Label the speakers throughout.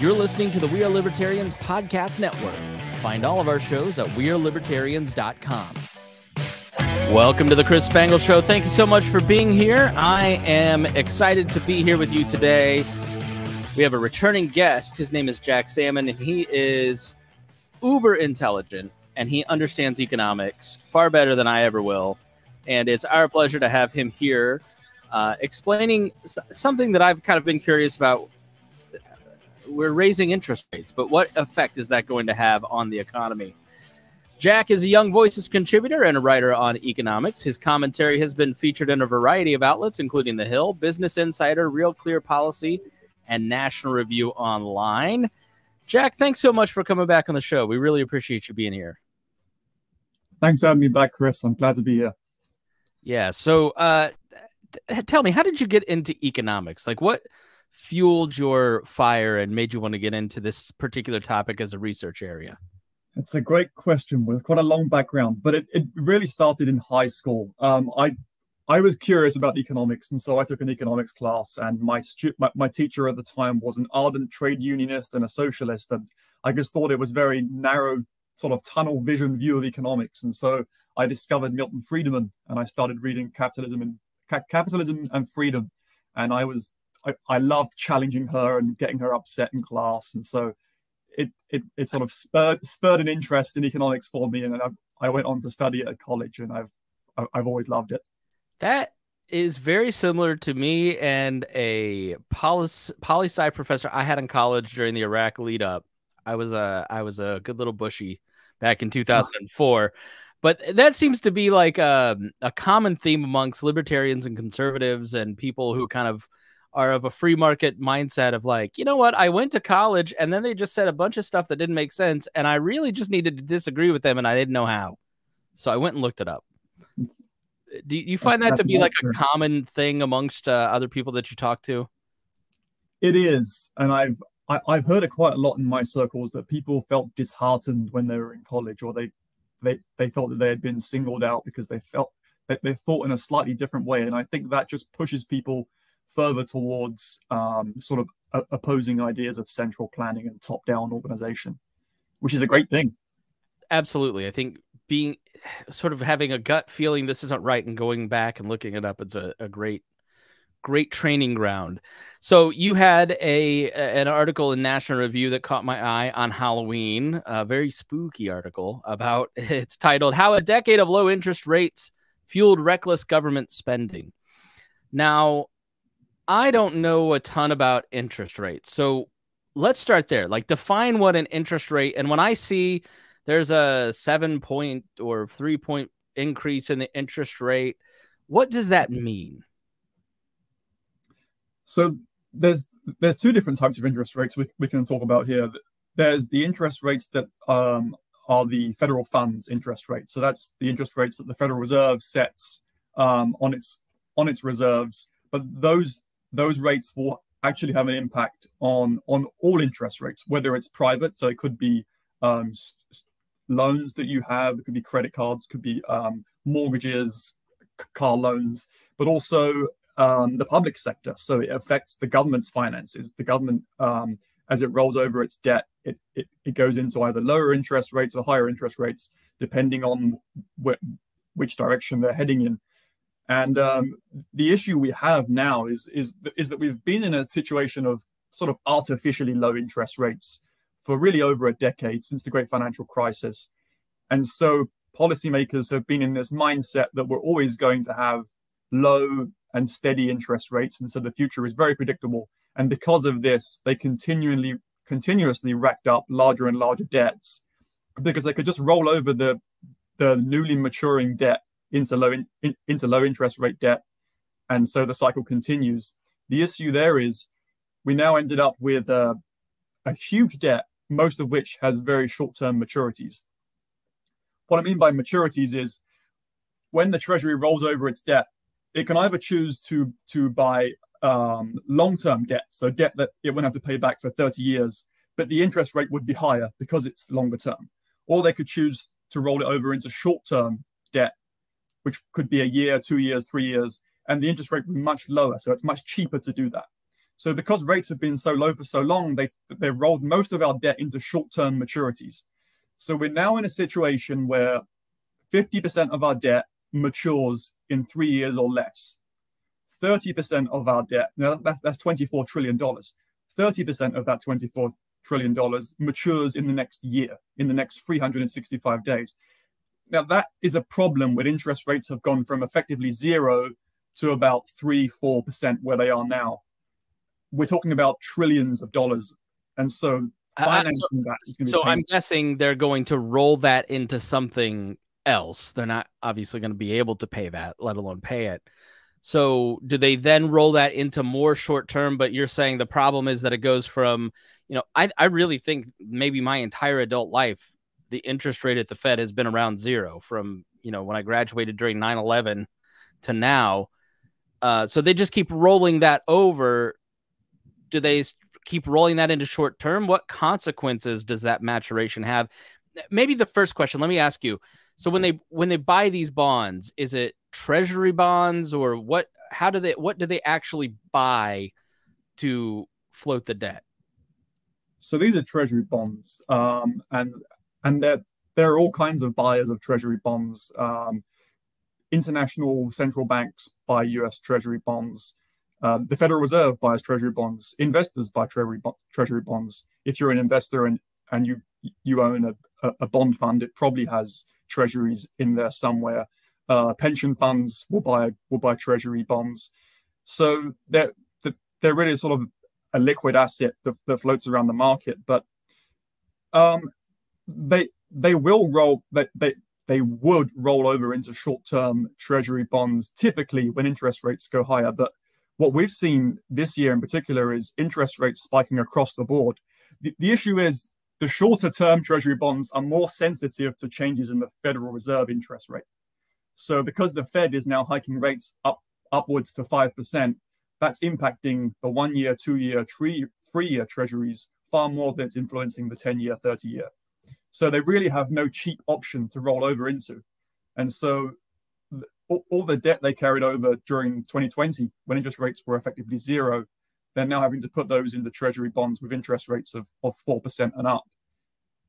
Speaker 1: You're listening to the We Are Libertarians Podcast Network. Find all of our shows at WeareLibertarians.com. Welcome to the Chris Spangle Show. Thank you so much for being here. I am excited to be here with you today. We have a returning guest. His name is Jack Salmon, and he is uber intelligent and he understands economics far better than I ever will. And it's our pleasure to have him here uh, explaining something that I've kind of been curious about we're raising interest rates, but what effect is that going to have on the economy? Jack is a Young Voices contributor and a writer on economics. His commentary has been featured in a variety of outlets, including The Hill, Business Insider, RealClearPolicy, and National Review Online. Jack, thanks so much for coming back on the show. We really appreciate you being here.
Speaker 2: Thanks for having me back, Chris. I'm glad to be here.
Speaker 1: Yeah. So, uh, tell me, how did you get into economics? Like, what fueled your fire and made you want to get into this particular topic as a research area?
Speaker 2: It's a great question with quite a long background, but it, it really started in high school. Um, I I was curious about economics, and so I took an economics class. And my, stu- my, my teacher at the time was an ardent trade unionist and a socialist, and I just thought it was very narrow, sort of tunnel vision view of economics. And so I discovered Milton Friedman, and I started reading Capitalism and Ca- Capitalism and Freedom, and I was I, I loved challenging her and getting her upset in class, and so it it, it sort of spurred spurred an interest in economics for me, and I, I went on to study at college, and I've I've always loved it.
Speaker 1: That is very similar to me and a poli poli sci professor I had in college during the Iraq lead up. I was a I was a good little bushy back in 2004. But that seems to be like a, um, a common theme amongst libertarians and conservatives and people who kind of are of a free market mindset of like, you know what, I went to college and then they just said a bunch of stuff that didn't make sense, and I really just needed to disagree with them, and I didn't know how, so I went and looked it up. Do you find that's, that to be like a common thing amongst uh, other people that you talk to?
Speaker 2: It is, and I've I, have i have heard it quite a lot in my circles that people felt disheartened when they were in college, or they they they felt that they had been singled out because they felt that they thought in a slightly different way, and I think that just pushes people further towards um, sort of opposing ideas of central planning and top down organization, which is a great thing.
Speaker 1: Absolutely. I think being sort of having a gut feeling this isn't right and going back and looking it up is a, a great great training ground. So you had a an article in National Review that caught my eye on Halloween, a very spooky article about it's titled How a Decade of Low Interest Rates Fueled Reckless Government Spending. Now, I don't know a ton about interest rates. So let's start there. Like define what an interest rate and when I see there's a 7 point or 3 point increase in the interest rate, what does that mean?
Speaker 2: So there's there's two different types of interest rates we, we can talk about here. There's the interest rates that um, are the federal funds interest rate. So that's the interest rates that the Federal Reserve sets um, on its on its reserves. But those those rates will actually have an impact on on all interest rates, whether it's private, so it could be um, loans that you have, it could be credit cards, could be um, mortgages, car loans, but also um, the public sector. So it affects the government's finances. The government, um, as it rolls over its debt, it, it, it goes into either lower interest rates or higher interest rates, depending on wh- which direction they're heading in. And um, the issue we have now is is is that we've been in a situation of sort of artificially low interest rates for really over a decade since the great financial crisis. And so policymakers have been in this mindset that we're always going to have low and steady interest rates. And so the future is very predictable. And because of this, they continually continuously racked up larger and larger debts because they could just roll over the the newly maturing debt into low in, in, into low interest rate debt, and so the cycle continues. The issue there is we now ended up with a, a huge debt, most of which has very short term maturities. What I mean by maturities is when the Treasury rolls over its debt, it can either choose to to buy um, long term debt, so debt that it won't have to pay back for 30 years, but the interest rate would be higher because it's longer term. Or they could choose to roll it over into short term debt which could be a year, two years, three years, and the interest rate would be much lower. So it's much cheaper to do that. So because rates have been so low for so long, they they rolled most of our debt into short-term maturities. So we're now in a situation where 50% of our debt matures in three years or less. 30% of our debt, now that, that's $24 trillion. 30% of that $24 trillion matures in the next year, in the next 365 days. Now, that is a problem when interest rates have gone from effectively zero to about 3 4% where they are now. We're talking about trillions of dollars. And so financing uh, so, that is going to
Speaker 1: So I'm guessing they're going to roll that into something else. They're not obviously going to be able to pay that, let alone pay it. So do they then roll that into more short term? But you're saying the problem is that it goes from, you know, I, I really think maybe my entire adult life, the interest rate at the Fed has been around zero from, you know, when I graduated during 9 11 to now. Uh, so they just keep rolling that over. Do they keep rolling that into short term? What consequences does that maturation have? Maybe the first question, let me ask you. So when they when they buy these bonds, is it treasury bonds or what how do they what do they actually buy to float the debt?
Speaker 2: So these are treasury bonds. Um, and and there there are all kinds of buyers of treasury bonds. Um, international central banks buy US treasury bonds. Um, the Federal Reserve buys treasury bonds. Investors buy treasury bo- treasury bonds. If you're an investor and and you you own a, a bond fund, it probably has treasuries in there somewhere. Uh, pension funds will buy will buy treasury bonds. So they're they're really sort of a liquid asset that, that floats around the market. But um, they they will roll they, they they would roll over into short term treasury bonds typically when interest rates go higher. But what we've seen this year in particular is interest rates spiking across the board. The, the issue is the shorter term treasury bonds are more sensitive to changes in the Federal Reserve interest rate. So because the Fed is now hiking rates up upwards to 5%, that's impacting the one year, two year, three, three year treasuries far more than it's influencing the 10 year, 30 year. So they really have no cheap option to roll over into. And so all the debt they carried over during 2020, when interest rates were effectively zero, they're now having to put those into treasury bonds with interest rates of, of 4% and up.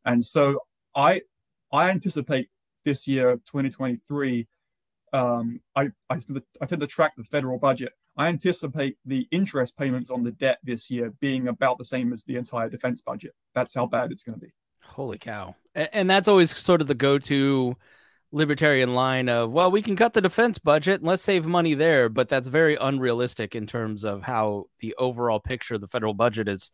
Speaker 2: And so I I anticipate this year, 2023, um, I, I, I tend to track the federal budget. I anticipate the interest payments on the debt this year being about the same as the entire defense budget. That's how bad it's going to be.
Speaker 1: Holy cow. And that's always sort of the go to libertarian line of, well, we can cut the defense budget and let's save money there, but that's very unrealistic in terms of how the overall picture of the federal budget is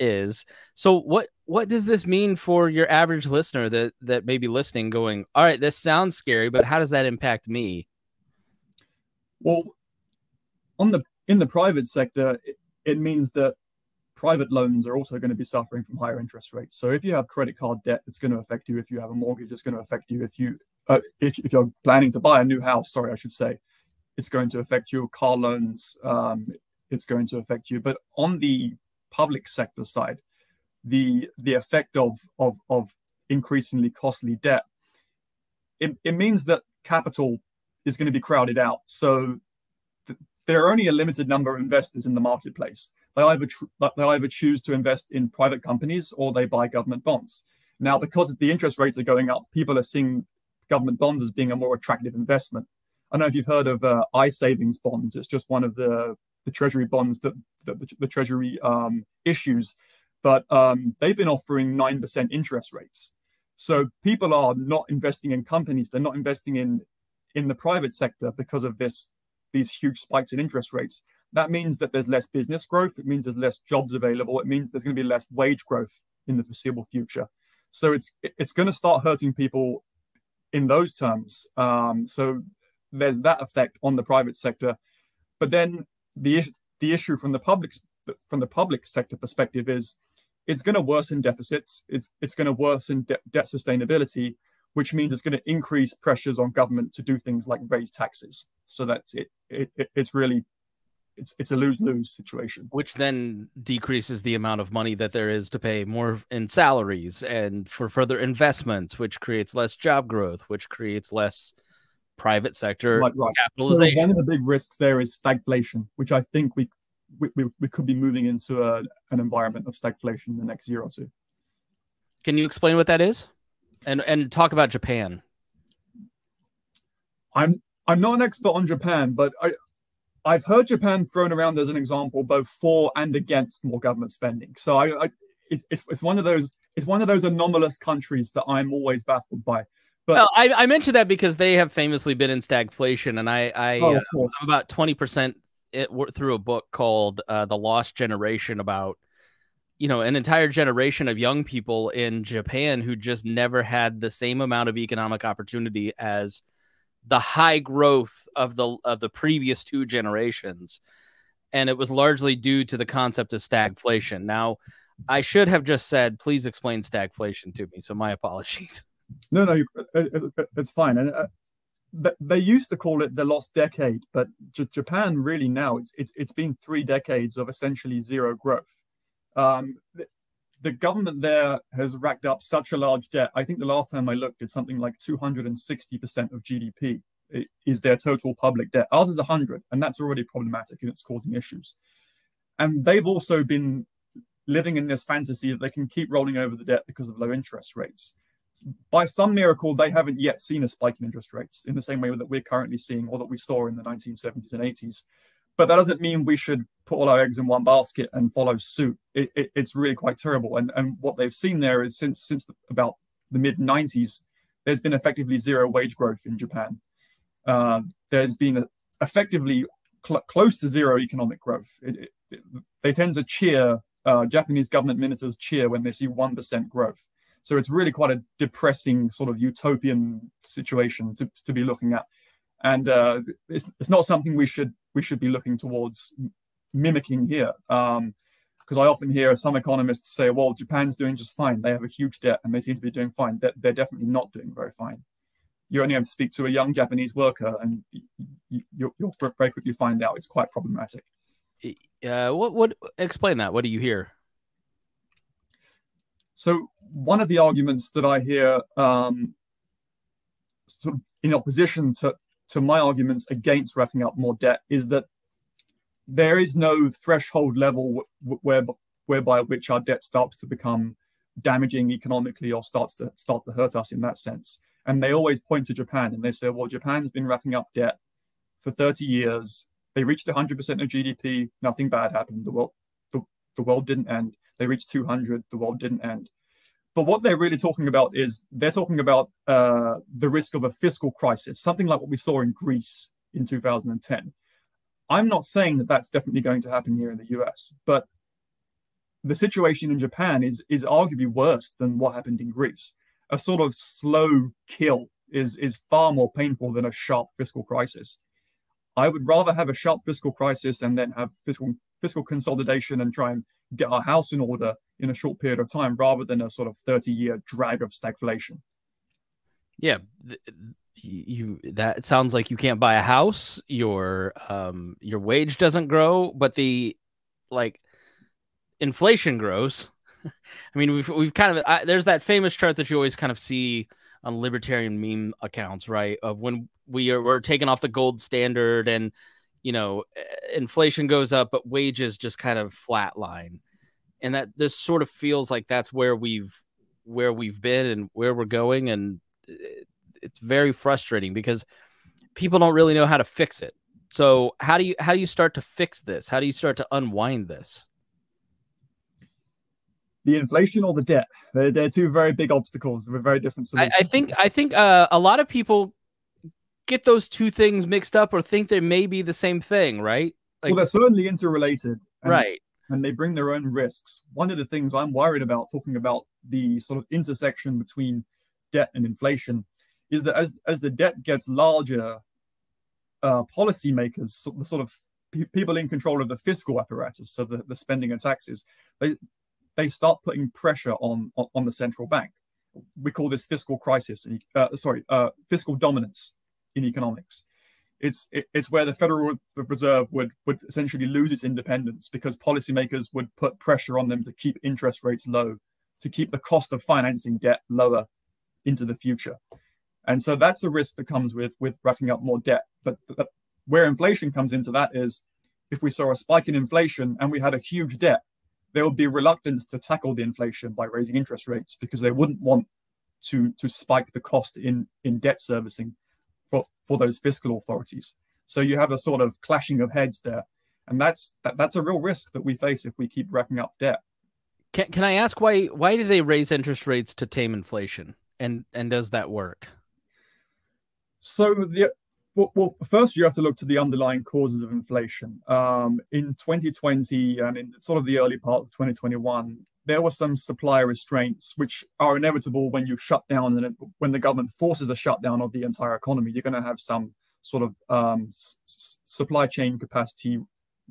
Speaker 1: is. So what what does this mean for your average listener that that may be listening going, "All right, this sounds scary, but how does that impact me?"
Speaker 2: Well, on the in the private sector, it, it means that private loans are also going to be suffering from higher interest rates. So if you have credit card debt, it's going to affect you. If you have a mortgage, it's going to affect you. If you uh, if, if, you're planning to buy a new house, sorry, I should say, it's going to affect you. Car loans, um, it's going to affect you. But on the public sector side, the the effect of of, of increasingly costly debt, it, it means that capital is going to be crowded out. So th- there are only a limited number of investors in the marketplace. They either they either choose to invest in private companies or they buy government bonds. Now, because the interest rates are going up, people are seeing government bonds as being a more attractive investment. I know if you've heard of uh, I savings bonds. It's just one of the, the treasury bonds that, that the, the, treasury um, issues, but um, they've been offering 9% interest rates. So people are not investing in companies. They're not investing in in the private sector because of this these huge spikes in interest rates. That means that there's less business growth. It means there's less jobs available. It means there's going to be less wage growth in the foreseeable future. So it's it's going to start hurting people in those terms. Um, so there's that effect on the private sector, but then the the issue from the public from the public sector perspective is it's going to worsen deficits. It's it's going to worsen de- debt sustainability, which means it's going to increase pressures on government to do things like raise taxes. So that's it. it, it it's really it's it's a lose lose situation.
Speaker 1: Which then decreases the amount of money that there is to pay more in salaries and for further investments, which creates less job growth, which creates less private sector right, right. capitalization.
Speaker 2: So one of the big risks there is stagflation, which I think we we, we, we could be moving into a, an environment of stagflation in the next year or two.
Speaker 1: Can you explain what that is, and and talk about Japan?
Speaker 2: I'm I'm not an expert on Japan, but I I've heard Japan thrown around as an example both for and against more government spending. So I, I it's, it's one of those it's one of those anomalous countries that I'm always baffled by.
Speaker 1: But well, I, I mentioned that because they have famously been in stagflation, and I, I oh, uh, I'm about twenty percent through a book called uh, "The Lost Generation" about you know an entire generation of young people in Japan who just never had the same amount of economic opportunity as the high growth of the of the previous two generations. And it was largely due to the concept of stagflation. Now i should have just said please explain stagflation to me. So my apologies.
Speaker 2: No no it's fine. And uh, they used to call it the lost decade but J- japan really now it's, it's it's been three decades of essentially zero growth. Um, the government there has racked up such a large debt. I think the last time I looked, it's something like 260% of GDP is their total public debt. Ours is 100, and that's already problematic and it's causing issues. And they've also been living in this fantasy that they can keep rolling over the debt because of low interest rates. By some miracle, they haven't yet seen a spike in interest rates in the same way that we're currently seeing or that we saw in the 1970s and 80s. But that doesn't mean we should put all our eggs in one basket and follow suit. It, it, it's really quite terrible. And and what they've seen there is since since the, about the mid 90s, there's been effectively zero wage growth in Japan. Uh, there's been a, effectively cl- close to zero economic growth. It, they tend to cheer. Uh, Japanese government ministers cheer when they see one percent growth. So it's really quite a depressing sort of utopian situation to, to be looking at, and uh, it's, it's not something we should we should be looking towards mimicking here. Um, because I often hear some economists say, well, Japan's doing just fine. They have a huge debt and they seem to be doing fine. They're, they're definitely not doing very fine. You only have to speak to a young Japanese worker and you, will you, very quickly find out it's quite problematic.
Speaker 1: Uh, what, what, explain that. What do you hear?
Speaker 2: So one of the arguments that I hear um, sort of in opposition to, to my arguments against racking up more debt is that there is no threshold level where, whereby which our debt starts to become damaging economically or starts to start to hurt us in that sense. And they always point to Japan and they say, well, Japan's been racking up debt for 30 years. They reached 100% of GDP. Nothing bad happened. The world, the, the world didn't end. They reached 200. The world didn't end. But what they're really talking about is they're talking about uh, the risk of a fiscal crisis, something like what we saw in Greece in 2010. I'm not saying that that's definitely going to happen here in the US, but the situation in Japan is is arguably worse than what happened in Greece. A sort of slow kill is is far more painful than a sharp fiscal crisis. I would rather have a sharp fiscal crisis and then have fiscal fiscal consolidation and try and get our house in order in a short period of time rather than a sort of 30 year drag of stagflation.
Speaker 1: Yeah, you that sounds like you can't buy a house, your um your wage doesn't grow, but the like inflation grows. I mean, we've we've kind of I, there's that famous chart that you always kind of see on libertarian meme accounts, right? Of when we are we're taking off the gold standard and you know inflation goes up, but wages just kind of flatline and that this sort of feels like that's where we've where we've been and where we're going and it's very frustrating because people don't really know how to fix it. So how do you how do you start to fix this? How do you start to unwind this?
Speaker 2: The inflation or the debt? They're, they're two very big obstacles they're very different
Speaker 1: solutions. I, I think i think uh, a lot of people get those two things mixed up or think they may be the same thing right?
Speaker 2: Like, well they're certainly interrelated
Speaker 1: right
Speaker 2: and they bring their own risks. One of the things I'm worried about talking about the sort of intersection between debt and inflation is that as, as the debt gets larger, uh, policymakers, the sort of people in control of the fiscal apparatus, so the, the spending and taxes, they they start putting pressure on, on, on the central bank. We call this fiscal crisis, uh, sorry, uh, fiscal dominance in economics it's it, it's where the Federal Reserve would would essentially lose its independence because policymakers would put pressure on them to keep interest rates low, to keep the cost of financing debt lower into the future, and so that's a risk that comes with with racking up more debt. But, but where inflation comes into that is if we saw a spike in inflation and we had a huge debt, there would be reluctance to tackle the inflation by raising interest rates because they wouldn't want to to spike the cost in in debt servicing for for those fiscal authorities. So you have a sort of clashing of heads there, and that's that, that's a real risk that we face if we keep racking up debt.
Speaker 1: Can can I ask why why do they raise interest rates to tame inflation, and and does that work?
Speaker 2: So the well, well, first you have to look to the underlying causes of inflation. Um, in 2020 and in sort of the early part of 2021, there were some supply restraints which are inevitable when you shut down and when the government forces a shutdown of the entire economy. You're going to have some sort of um, supply chain capacity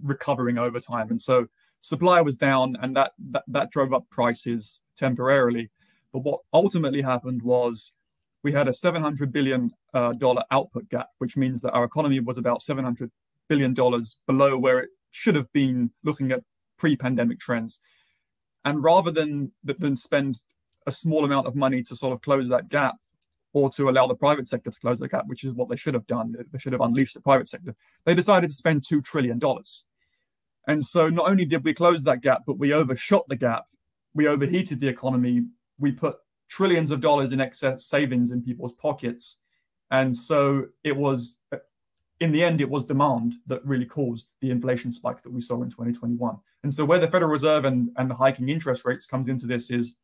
Speaker 2: recovering over time, and so supply was down, and that that, that drove up prices temporarily. But what ultimately happened was we had a 700 billion uh, dollar output gap, which means that our economy was about 700 billion dollars below where it should have been looking at pre-pandemic trends. And rather than than spend a small amount of money to sort of close that gap, or to allow the private sector to close the gap, which is what they should have done, they should have unleashed the private sector. They decided to spend two trillion dollars. And so not only did we close that gap, but we overshot the gap. We overheated the economy. We put trillions of dollars in excess savings in people's pockets. And so it was, in the end, it was demand that really caused the inflation spike that we saw in 2021. And so where the Federal Reserve and, and the hiking interest rates comes into this is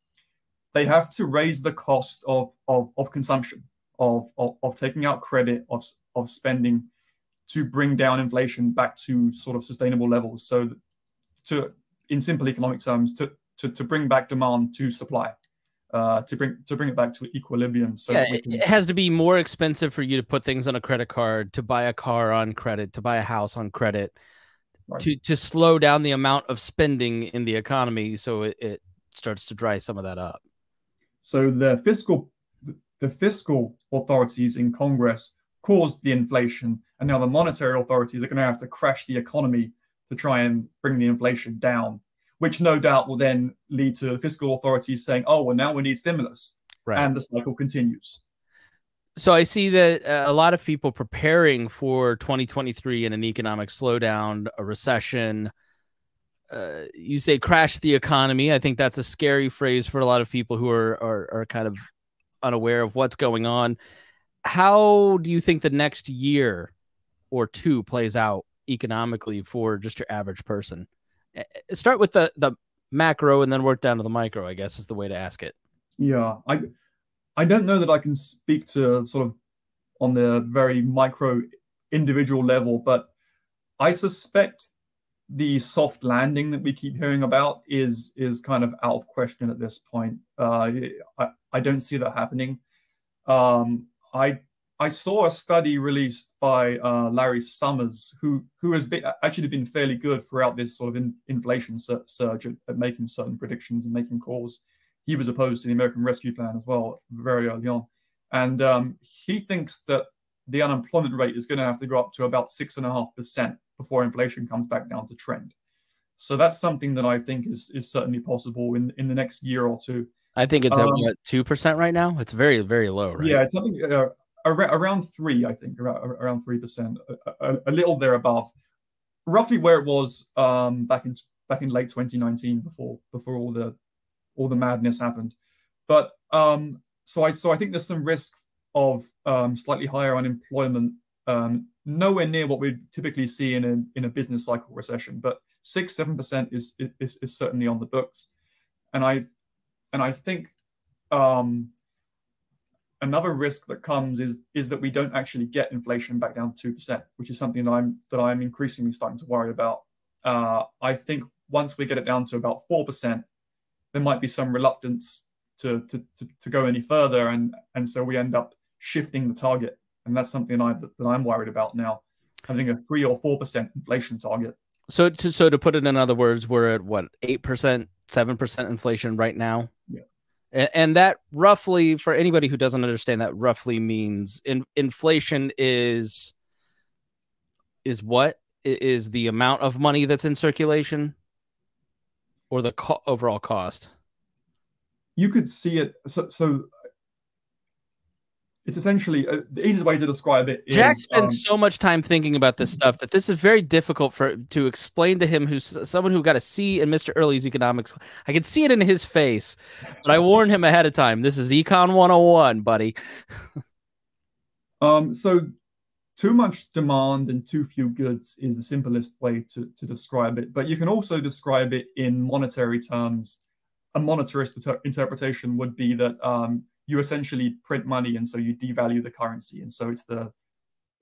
Speaker 2: they have to raise the cost of, of, of consumption, of, of, of taking out credit, of, of spending to bring down inflation back to sort of sustainable levels. So to, in simple economic terms, to, to, to bring back demand to supply uh, to bring to bring it back to equilibrium. So
Speaker 1: yeah, can... it has to be more expensive for you to put things on a credit card, to buy a car on credit, to buy a house on credit, right. to to slow down the amount of spending in the economy, so it, it starts to dry some of that up.
Speaker 2: So the fiscal the fiscal authorities in Congress caused the inflation, and now the monetary authorities are going to have to crash the economy to try and bring the inflation down which no doubt will then lead to the fiscal authorities saying, oh, well, now we need stimulus. Right. And the cycle continues.
Speaker 1: So I see that uh, a lot of people preparing for 2023 in an economic slowdown, a recession. Uh, you say crash the economy. I think that's a scary phrase for a lot of people who are, are, are kind of unaware of what's going on. How do you think the next year or two plays out economically for just your average person? Eh, start with the the macro and then work down to the micro. I guess is the way to ask it.
Speaker 2: Yeah, I I don't know that I can speak to sort of on the very micro individual level, but I suspect the soft landing that we keep hearing about is is kind of out of question at this point. Uh, I I don't see that happening. Um, I I saw a study released by uh, Larry Summers, who who has been, actually been fairly good throughout this sort of in, inflation surge at, at, making certain predictions and making calls. He was opposed to the American Rescue Plan as well very early on, and um, he thinks that the unemployment rate is going to have to go up to about six and a half percent before inflation comes back down to trend. So that's something that I think is is certainly possible in in the next year or two.
Speaker 1: I think it's um, at two percent right now. It's very very low, right?
Speaker 2: Yeah, it's something. Uh, around three, I think, around three percent, a, little there above, roughly where it was um, back in back in late 2019 before before all the all the madness happened. But um, so I so I think there's some risk of um, slightly higher unemployment, um, nowhere near what we typically see in a in a business cycle recession, but six seven percent is, is is certainly on the books, and I and I think um, another risk that comes is is that we don't actually get inflation back down to two percent, which is something that I'm that I'm increasingly starting to worry about. Uh, I think once we get it down to about four percent, there might be some reluctance to, to to, to go any further, and and so we end up shifting the target, and that's something I that I'm worried about now, having a three or four percent inflation target.
Speaker 1: So to so to put it in other words, we're at what eight percent, seven percent inflation right now. And that roughly, for anybody who doesn't understand, that roughly means in, inflation is is what is the amount of money that's in circulation, or the co overall cost.
Speaker 2: You could see it. So, so it's essentially uh, the easiest way to describe it. Is,
Speaker 1: Jack spends
Speaker 2: um,
Speaker 1: so much time thinking about this stuff that this is very difficult for to explain to him, who's someone who got a C in Mr. Early's economics. I can see it in his face, but I warned him ahead of time. This is Econ 101, buddy.
Speaker 2: um, so too much demand and too few goods is the simplest way to, to describe it. But you can also describe it in monetary terms. A monetarist inter- interpretation would be that um, you essentially print money and so you devalue the currency. And so it's the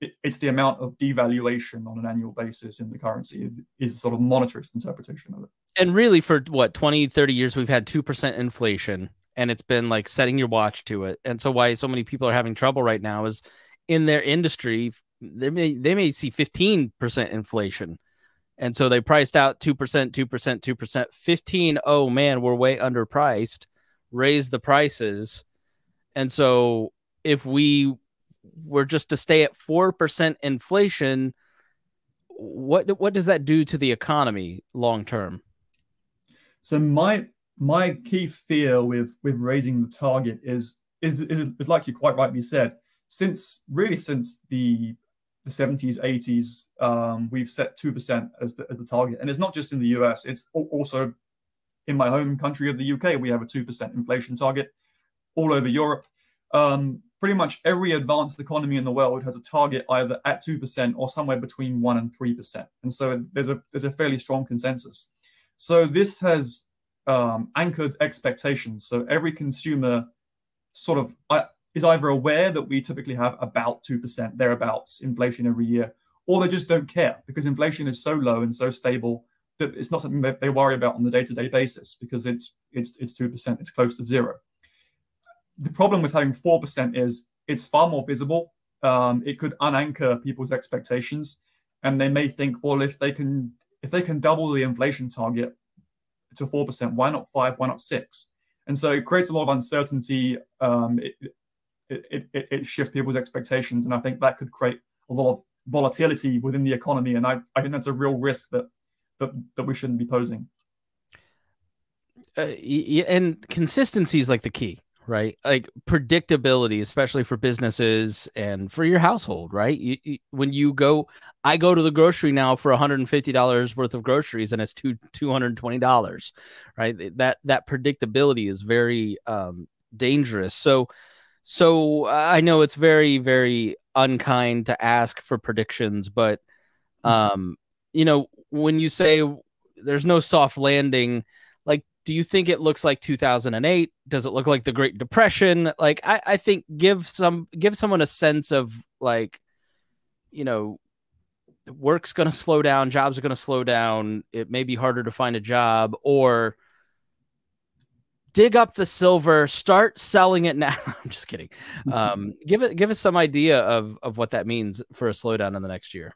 Speaker 2: it, it's the amount of devaluation on an annual basis in the currency is sort of monetarist interpretation of it.
Speaker 1: And really for what 20 30 years we've had 2% inflation and it's been like setting your watch to it. And so why so many people are having trouble right now is in their industry they may they may see 15% inflation. And so they priced out 2% 2% 2% 15 oh man we're way underpriced. Raise the prices and so if we were just to stay at 4% inflation, what what does that do to the economy long term?
Speaker 2: So my my key fear with with raising the target is is is, is like you quite rightly said, since really since the the 70s, 80s, um, we've set 2% as the, as the target. And it's not just in the US, it's also in my home country of the UK, we have a 2% inflation target all over Europe. Um, pretty much every advanced economy in the world has a target either at 2% or somewhere between 1 and 3%. And so there's a, there's a fairly strong consensus. So this has um, anchored expectations. So every consumer sort of uh, is either aware that we typically have about 2% thereabouts inflation every year, or they just don't care because inflation is so low and so stable that it's not something that they worry about on the day-to-day basis because it's it's it's 2%, it's close to zero the problem with having 4% is it's far more visible. Um, it could unanchor people's expectations. And they may think, well, if they can if they can double the inflation target to 4%, why not five? Why not six? And so it creates a lot of uncertainty. Um, it, it, it, it shifts people's expectations. And I think that could create a lot of volatility within the economy. And I, I think that's a real risk that, that, that we shouldn't be posing.
Speaker 1: Uh, and consistency is like the key right? Like predictability, especially for businesses and for your household, right? You, you, when you go, I go to the grocery now for $150 worth of groceries and it's two $220, right? That that predictability is very um, dangerous. So, so I know it's very very unkind to ask for predictions, but hmm. um, you know when you say there's no soft landing do you think it looks like 2008 does it look like the great depression? Like i, I think give some give someone a sense of like you know work's going to slow down jobs are going to slow down it may be harder to find a job or dig up the silver start selling it now. I'm just kidding. Um, give it give us some idea of of what that means for a slowdown in the next year.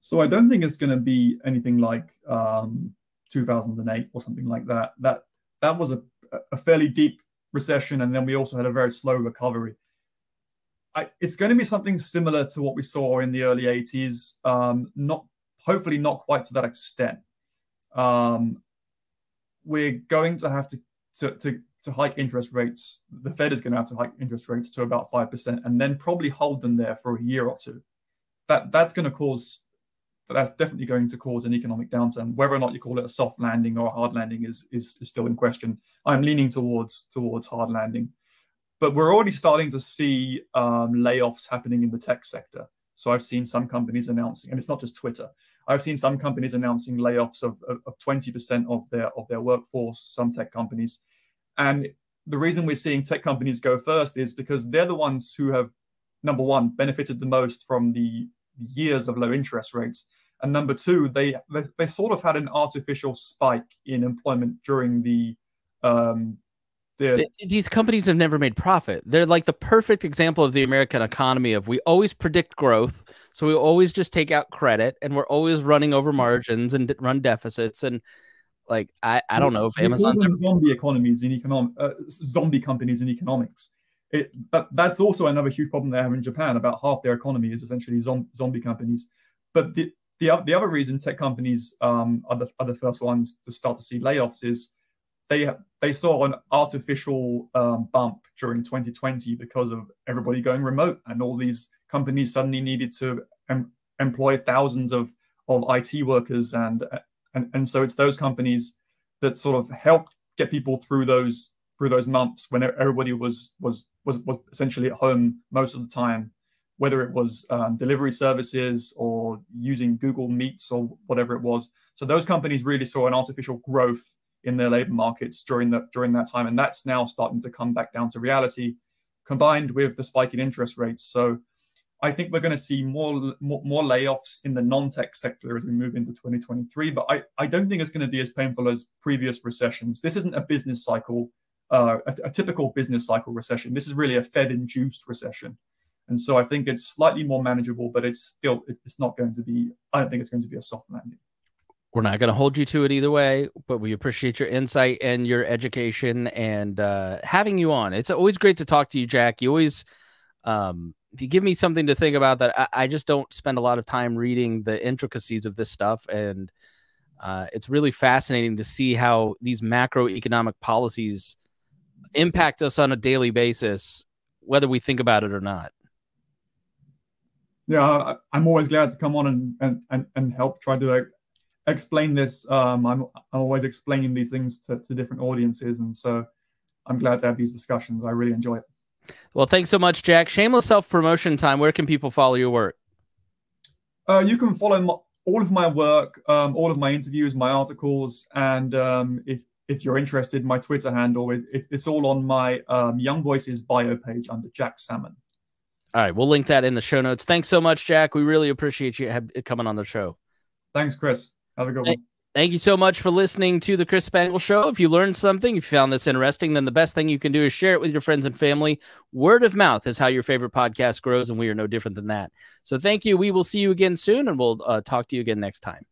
Speaker 2: So i don't think it's going to be anything like um, 2008 or something like that. That that was a, a fairly deep recession, and then we also had a very slow recovery. I, it's going to be something similar to what we saw in the early 80s. Um, not hopefully not quite to that extent. Um, we're going to have to, to to to hike interest rates. The Fed is going to have to hike interest rates to about five percent, and then probably hold them there for a year or two. That that's going to cause but that's definitely going to cause an economic downturn. Whether or not you call it a soft landing or a hard landing is, is, is still in question. I'm leaning towards towards hard landing, but we're already starting to see um, layoffs happening in the tech sector. So I've seen some companies announcing, and it's not just Twitter. I've seen some companies announcing layoffs of, of, of 20% of their of their workforce. Some tech companies, and the reason we're seeing tech companies go first is because they're the ones who have number one benefited the most from the years of low interest rates. And number two, they, they, they sort of had an artificial spike in employment during the um,
Speaker 1: these companies have never made profit. They're like the perfect example of the American economy of we always predict growth, so we always just take out credit and we're always running over margins and run deficits and like I, I don't know if Amazon's
Speaker 2: ever... zombie economies in economic uh, zombie companies in economics. It, but that's also another huge problem they have in Japan. About half their economy is essentially zom- zombie companies. But the, the, the other reason tech companies um, are, the, are the first ones to start to see layoffs is they they saw an artificial um, bump during 2020 because of everybody going remote and all these companies suddenly needed to em- employ thousands of of IT workers and and and so it's those companies that sort of helped get people through those through those months when everybody was was was, was essentially at home most of the time whether it was um, delivery services or using Google Meets or whatever it was. So those companies really saw an artificial growth in their labor markets during that during that time, and that's now starting to come back down to reality, combined with the spike in interest rates. So I think we're going to see more, more, more layoffs in the non-tech sector as we move into 2023. But I, I don't think it's going to be as painful as previous recessions. This isn't a business cycle, uh, a, a typical business cycle recession. This is really a Fed-induced recession. And so I think it's slightly more manageable, but it's still it's not going to be. I don't think it's going to be a soft landing.
Speaker 1: We're not going to hold you to it either way, but we appreciate your insight and your education and uh, having you on. It's always great to talk to you, Jack. You always um, you give me something to think about that I, I, just don't spend a lot of time reading the intricacies of this stuff and uh, it's really fascinating to see how these macroeconomic policies impact us on a daily basis whether we think about it or not
Speaker 2: yeah i'm always glad to come on and and and, and help try to like, explain this um, I'm, I'm always explaining these things to, to different audiences and so i'm glad to have these discussions i really enjoy it
Speaker 1: well, thanks so much, Jack. Shameless self promotion time. Where can people follow your work?
Speaker 2: Uh, you can follow my, all of my work, um, all of my interviews, my articles, and um, if if you're interested, my Twitter handle is it, it's all on my um, Young Voices bio page under Jack Salmon.
Speaker 1: All right, we'll link that in the show notes. Thanks so much, Jack. We really appreciate you coming on the show.
Speaker 2: Thanks, Chris. Have a good one.
Speaker 1: Thank you so much for listening to the Chris Spangle Show. If you learned something, if you found this interesting, then the best thing you can do is share it with your friends and family. Word of mouth is how your favorite podcast grows, and we are no different than that. So thank you. We will see you again soon, and we'll uh, talk to you again next time.